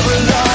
never lost.